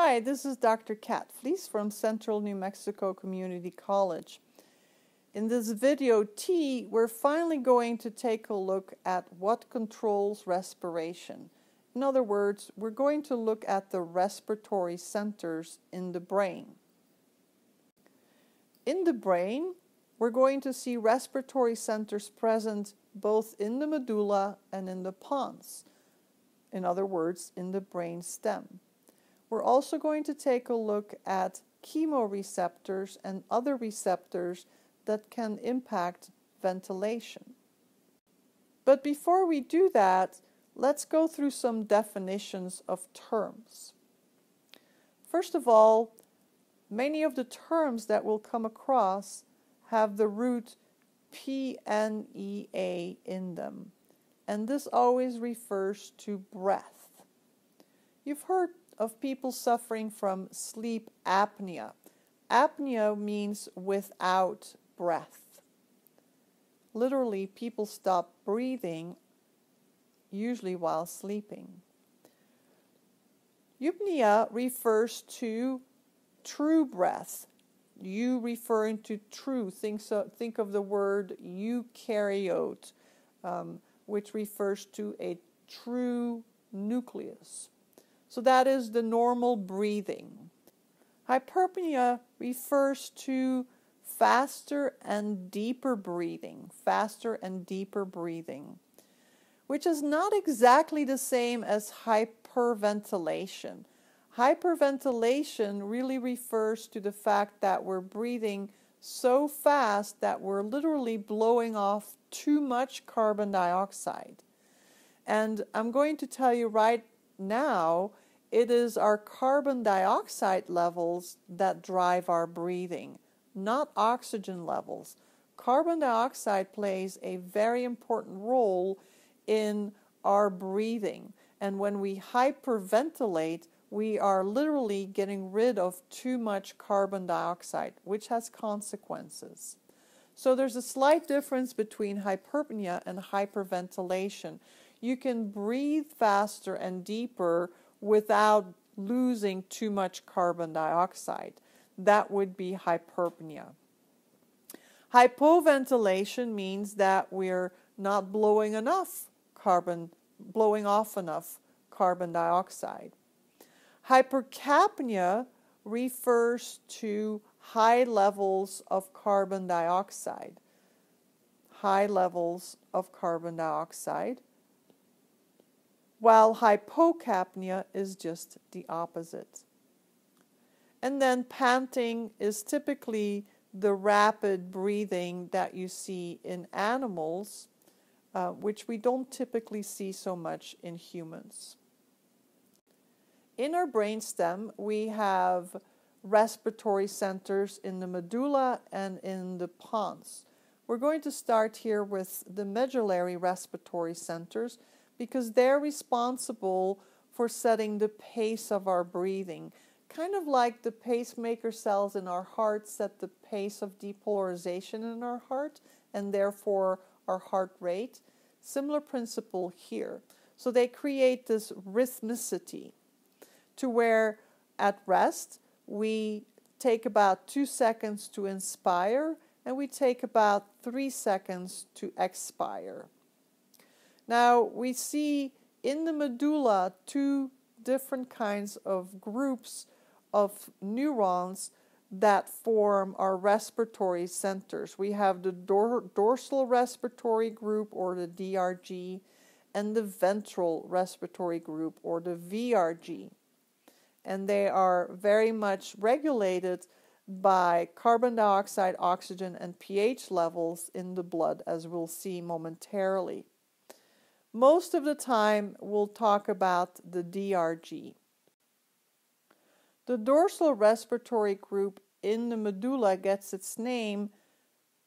Hi, this is Dr. Kat Flies from Central New Mexico Community College. In this video T, we're finally going to take a look at what controls respiration. In other words, we're going to look at the respiratory centers in the brain. In the brain, we're going to see respiratory centers present both in the medulla and in the pons. In other words, in the brain stem. We're also going to take a look at chemoreceptors and other receptors that can impact ventilation. But before we do that, let's go through some definitions of terms. First of all, many of the terms that we'll come across have the root PNEA in them, and this always refers to breath. You've heard of people suffering from sleep apnea. Apnea means without breath. Literally, people stop breathing, usually while sleeping. Eupnea refers to true breath. You referring to true. Think, so, think of the word eukaryote, um, which refers to a true nucleus. So that is the normal breathing. Hyperpnea refers to faster and deeper breathing, faster and deeper breathing, which is not exactly the same as hyperventilation. Hyperventilation really refers to the fact that we're breathing so fast that we're literally blowing off too much carbon dioxide. And I'm going to tell you right now, it is our carbon dioxide levels that drive our breathing, not oxygen levels. Carbon dioxide plays a very important role in our breathing. And when we hyperventilate, we are literally getting rid of too much carbon dioxide, which has consequences. So there's a slight difference between hyperpnea and hyperventilation. You can breathe faster and deeper without losing too much carbon dioxide. That would be hyperpnea. Hypoventilation means that we're not blowing enough carbon, blowing off enough carbon dioxide. Hypercapnia refers to high levels of carbon dioxide. High levels of carbon dioxide while hypocapnia is just the opposite. And then panting is typically the rapid breathing that you see in animals, uh, which we don't typically see so much in humans. In our brainstem, we have respiratory centers in the medulla and in the pons. We're going to start here with the medullary respiratory centers because they're responsible for setting the pace of our breathing. Kind of like the pacemaker cells in our heart set the pace of depolarization in our heart and therefore our heart rate. Similar principle here. So they create this rhythmicity to where at rest we take about two seconds to inspire and we take about three seconds to expire. Now we see in the medulla two different kinds of groups of neurons that form our respiratory centers. We have the dor- dorsal respiratory group or the DRG and the ventral respiratory group or the VRG. And they are very much regulated by carbon dioxide, oxygen, and pH levels in the blood, as we'll see momentarily. Most of the time, we'll talk about the DRG. The dorsal respiratory group in the medulla gets its name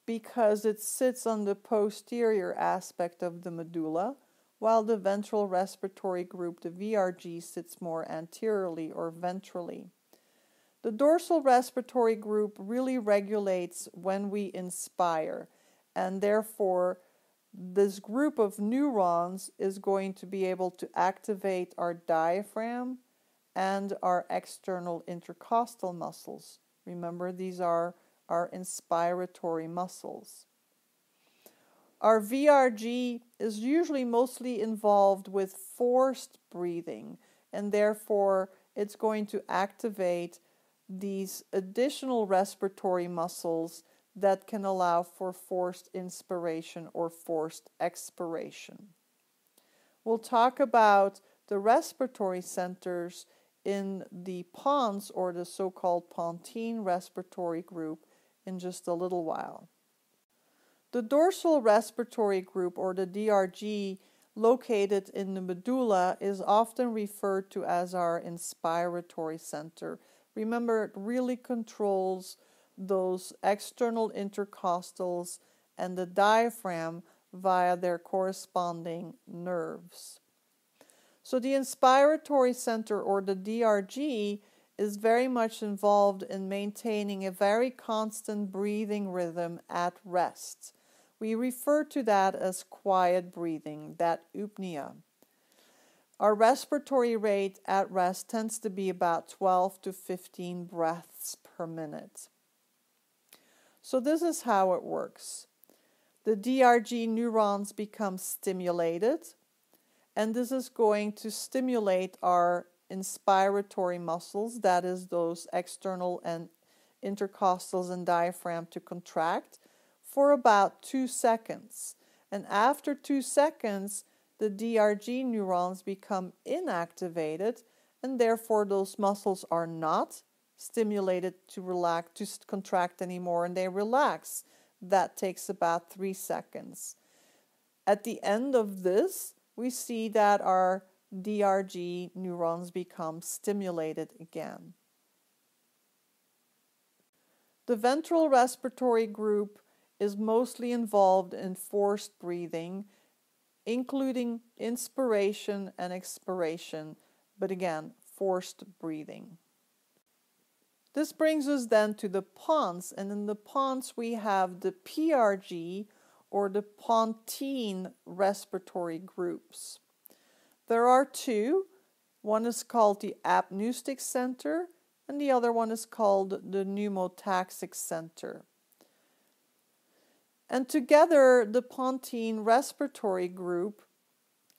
because it sits on the posterior aspect of the medulla, while the ventral respiratory group, the VRG, sits more anteriorly or ventrally. The dorsal respiratory group really regulates when we inspire, and therefore this group of neurons is going to be able to activate our diaphragm and our external intercostal muscles. Remember, these are our inspiratory muscles. Our VRG is usually mostly involved with forced breathing, and therefore it's going to activate these additional respiratory muscles that can allow for forced inspiration or forced expiration. We'll talk about the respiratory centers in the PONS or the so called pontine respiratory group in just a little while. The dorsal respiratory group or the DRG located in the medulla is often referred to as our inspiratory center. Remember, it really controls those external intercostals and the diaphragm via their corresponding nerves. So, the inspiratory center or the DRG is very much involved in maintaining a very constant breathing rhythm at rest. We refer to that as quiet breathing, that eupnea. Our respiratory rate at rest tends to be about 12 to 15 breaths per minute. So, this is how it works the DRG neurons become stimulated, and this is going to stimulate our inspiratory muscles, that is, those external and intercostals and diaphragm to contract for about two seconds. And after two seconds, the DRG neurons become inactivated, and therefore those muscles are not stimulated to relax, to contract anymore, and they relax. That takes about three seconds. At the end of this, we see that our DRG neurons become stimulated again. The ventral respiratory group is mostly involved in forced breathing, including inspiration and expiration, but again, forced breathing. This brings us then to the pons, and in the pons we have the PRG or the pontine respiratory groups. There are two. One is called the apneustic center, and the other one is called the pneumotaxic center. And together, the pontine respiratory group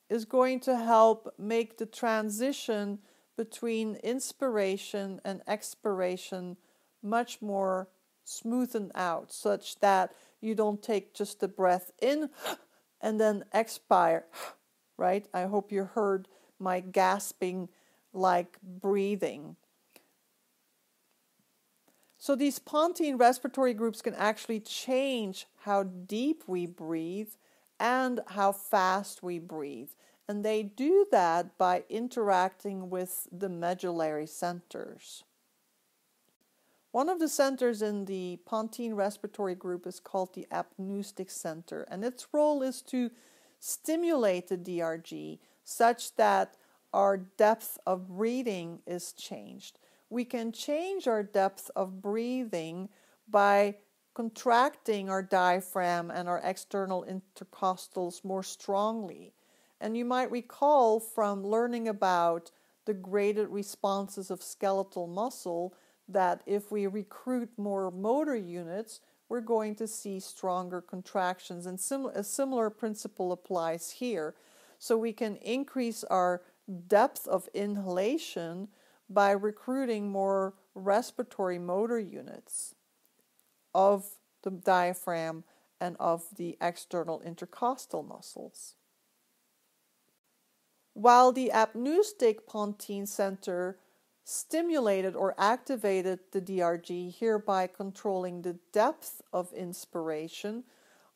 is going to help make the transition between inspiration and expiration much more smoothened out, such that you don't take just the breath in and then expire, right? I hope you heard my gasping like breathing. So these pontine respiratory groups can actually change how deep we breathe and how fast we breathe. And they do that by interacting with the medullary centers. One of the centers in the pontine respiratory group is called the apneustic center, and its role is to stimulate the DRG such that our depth of breathing is changed. We can change our depth of breathing by contracting our diaphragm and our external intercostals more strongly. And you might recall from learning about the graded responses of skeletal muscle that if we recruit more motor units, we're going to see stronger contractions. And sim- a similar principle applies here. So we can increase our depth of inhalation by recruiting more respiratory motor units of the diaphragm and of the external intercostal muscles. While the apneustic pontine center stimulated or activated the DRG, hereby controlling the depth of inspiration.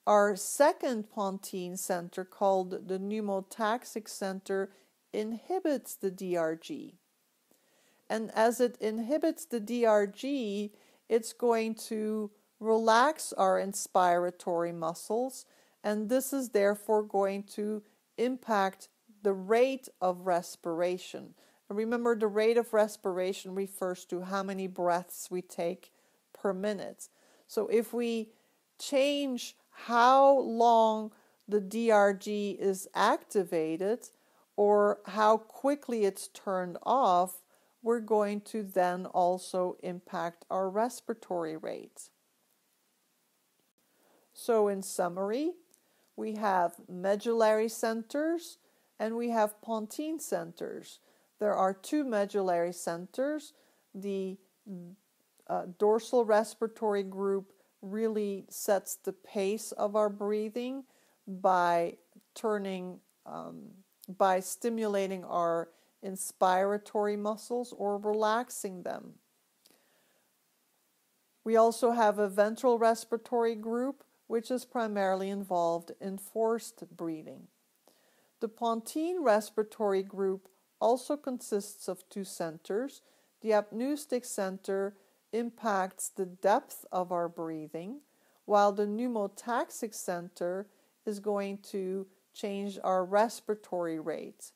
Our second pontine center, called the pneumotaxic center, inhibits the DRG. And as it inhibits the DRG, it's going to relax our inspiratory muscles, and this is therefore going to impact the rate of respiration. And Remember, the rate of respiration refers to how many breaths we take per minute. So if we change how long the DRG is activated or how quickly it's turned off, we're going to then also impact our respiratory rate. So, in summary, we have medullary centers and we have pontine centers. There are two medullary centers. The uh, dorsal respiratory group really sets the pace of our breathing by turning, um, by stimulating our inspiratory muscles or relaxing them. We also have a ventral respiratory group, which is primarily involved in forced breathing. The pontine respiratory group also consists of two centers. The apneustic center impacts the depth of our breathing, while the pneumotaxic center is going to change our respiratory rate.